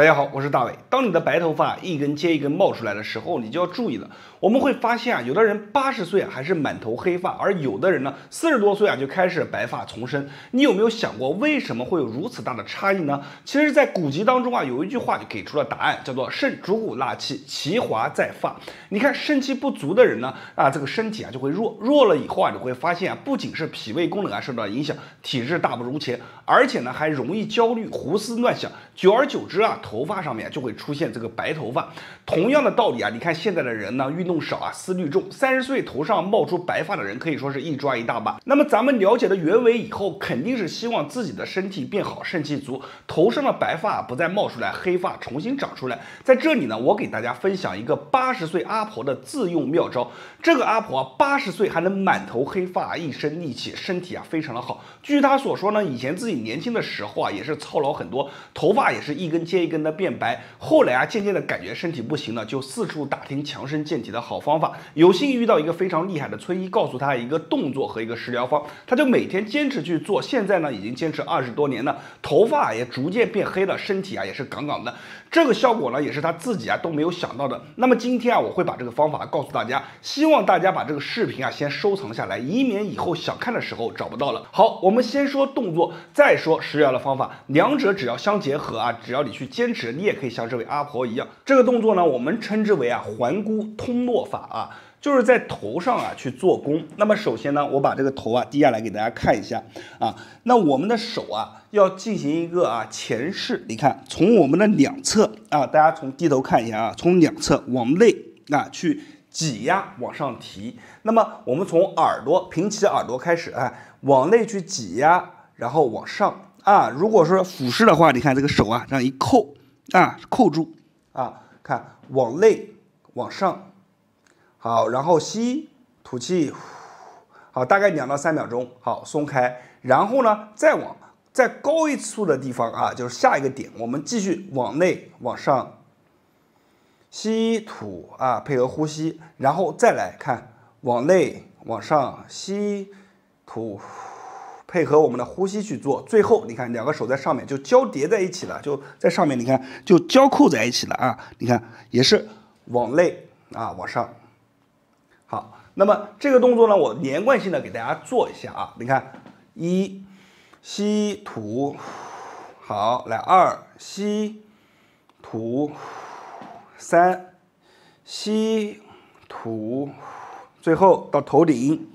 大家好，我是大伟。当你的白头发一根接一根冒出来的时候，你就要注意了。我们会发现啊，有的人八十岁啊还是满头黑发，而有的人呢四十多岁啊就开始白发丛生。你有没有想过为什么会有如此大的差异呢？其实，在古籍当中啊，有一句话就给出了答案，叫做“肾主骨纳气，其华在发”。你看肾气不足的人呢，啊，这个身体啊就会弱，弱了以后啊，你会发现啊，不仅是脾胃功能啊受到影响，体质大不如前，而且呢还容易焦虑、胡思乱想，久而久之啊。头发上面就会出现这个白头发，同样的道理啊，你看现在的人呢，运动少啊，思虑重，三十岁头上冒出白发的人可以说是一抓一大把。那么咱们了解了原委以后，肯定是希望自己的身体变好，肾气足，头上的白发不再冒出来，黑发重新长出来。在这里呢，我给大家分享一个八十岁阿婆的自用妙招。这个阿婆啊，八十岁还能满头黑发，一身力气，身体啊非常的好。据她所说呢，以前自己年轻的时候啊，也是操劳很多，头发也是一根接一根。跟的变白，后来啊，渐渐的感觉身体不行了，就四处打听强身健体的好方法。有幸遇到一个非常厉害的村医，告诉他一个动作和一个食疗方，他就每天坚持去做。现在呢，已经坚持二十多年了，头发也逐渐变黑了，身体啊也是杠杠的。这个效果呢，也是他自己啊都没有想到的。那么今天啊，我会把这个方法告诉大家，希望大家把这个视频啊先收藏下来，以免以后想看的时候找不到了。好，我们先说动作，再说食疗的方法，两者只要相结合啊，只要你去坚。持，你也可以像这位阿婆一样。这个动作呢，我们称之为啊环箍通络法啊，就是在头上啊去做功。那么首先呢，我把这个头啊低下来给大家看一下啊。那我们的手啊要进行一个啊前视，你看从我们的两侧啊，大家从低头看一下啊，从两侧往内啊去挤压往上提。那么我们从耳朵平起耳朵开始啊，往内去挤压，然后往上啊。如果说俯视的话，你看这个手啊这样一扣。啊，扣住啊，看往内往上，好，然后吸吐气，好，大概两到三秒钟，好，松开，然后呢，再往再高一处的地方啊，就是下一个点，我们继续往内往上吸吐啊，配合呼吸，然后再来看往内往上吸吐。配合我们的呼吸去做，最后你看两个手在上面就交叠在一起了，就在上面，你看就交扣在一起了啊！你看也是往内啊往上。好，那么这个动作呢，我连贯性的给大家做一下啊！你看一吸吐，好，来二吸吐，三吸吐，最后到头顶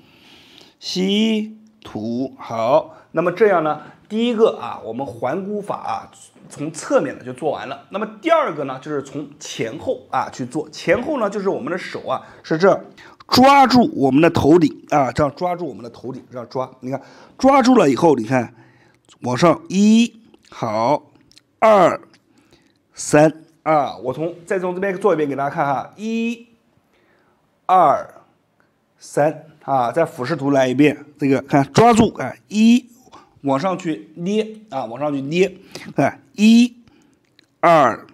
吸。吐好，那么这样呢？第一个啊，我们环箍法啊，从侧面的就做完了。那么第二个呢，就是从前后啊去做。前后呢，就是我们的手啊是这抓住我们的头顶啊，这样抓住我们的头顶，这样抓。你看抓住了以后，你看往上一好，二三啊，我从再从这边做一遍给大家看哈，一二三。啊，再俯视图来一遍，这个看抓住，哎，一往上去捏啊，往上去捏，看一、二、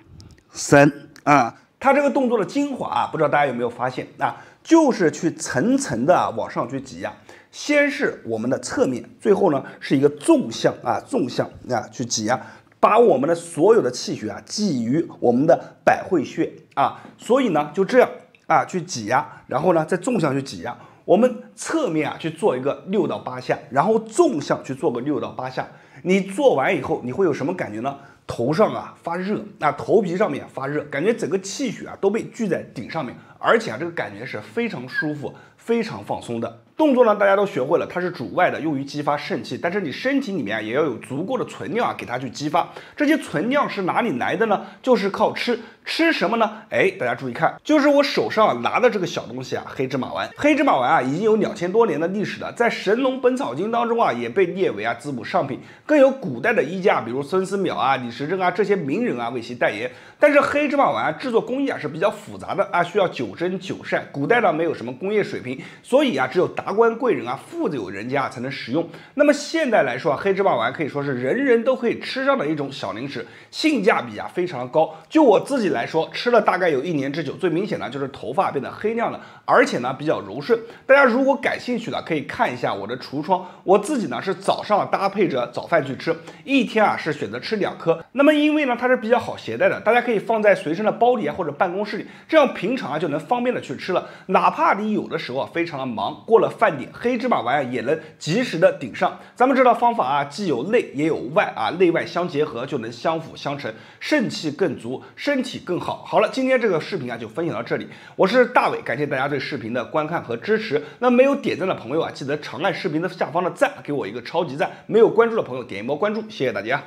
三啊，它这个动作的精华啊，不知道大家有没有发现啊，就是去层层的往上去挤压，先是我们的侧面，最后呢是一个纵向啊，纵向啊去挤压，把我们的所有的气血啊挤于我们的百会穴啊，所以呢就这样啊去挤压，然后呢再纵向去挤压。我们侧面啊去做一个六到八下，然后纵向去做个六到八下。你做完以后，你会有什么感觉呢？头上啊发热，那头皮上面发热，感觉整个气血啊都被聚在顶上面，而且啊这个感觉是非常舒服、非常放松的。动作呢，大家都学会了，它是主外的，用于激发肾气。但是你身体里面，也要有足够的存量啊，给它去激发。这些存量是哪里来的呢？就是靠吃。吃什么呢？哎，大家注意看，就是我手上拿的这个小东西啊，黑芝麻丸。黑芝麻丸啊，已经有两千多年的历史了，在《神农本草经》当中啊，也被列为啊滋补上品。更有古代的医家，比如孙思邈啊、李时珍啊这些名人啊为其代言。但是黑芝麻丸啊制作工艺啊是比较复杂的啊，需要九蒸九晒。古代呢没有什么工业水平，所以啊只有达官贵人啊富有人家才能使用。那么现在来说啊，黑芝麻丸可以说是人人都可以吃上的一种小零食，性价比啊非常高。就我自己。来说，吃了大概有一年之久，最明显呢就是头发变得黑亮了，而且呢比较柔顺。大家如果感兴趣的，可以看一下我的橱窗。我自己呢是早上搭配着早饭去吃，一天啊是选择吃两颗。那么因为呢它是比较好携带的，大家可以放在随身的包里啊或者办公室里，这样平常啊就能方便的去吃了。哪怕你有的时候啊非常的忙，过了饭点，黑芝麻丸啊也能及时的顶上。咱们这套方法啊既有内也有外啊，内外相结合就能相辅相成，肾气更足，身体更好。好了，今天这个视频啊就分享到这里，我是大伟，感谢大家对视频的观看和支持。那没有点赞的朋友啊，记得长按视频的下方的赞，给我一个超级赞。没有关注的朋友点一波关注，谢谢大家。